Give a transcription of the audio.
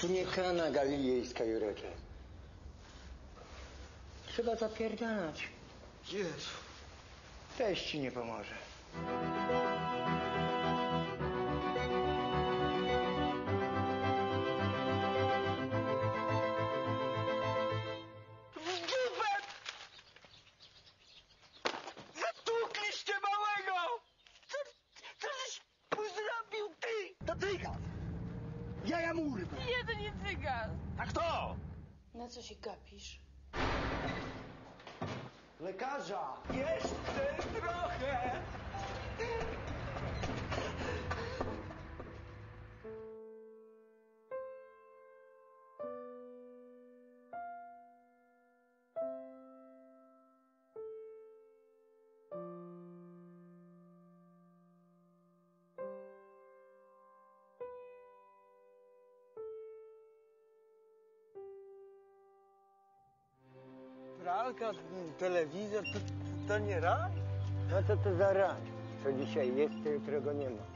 To nie Kana Galilejska, Jureczek. Trzeba zapierdalać. Jezu. Też ci nie pomoże. W dupę! Zatukliście małego! Co, co żeś zrobił ty? To Jaja murwy. Nie, to nie cygan. A kto? Na co się gapisz? Lekarza. Jeszcze Pralka, telewizor, to, to nie raj? No co to za raj? Co dzisiaj jest, to jutro go nie ma.